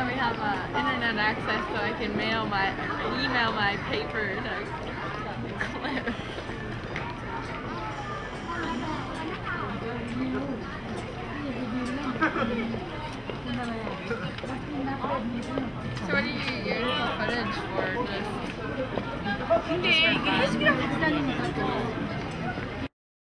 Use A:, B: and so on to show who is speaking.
A: let we have uh, internet access so I can mail my email my paper to Cliff. So what do you use the footage for? Just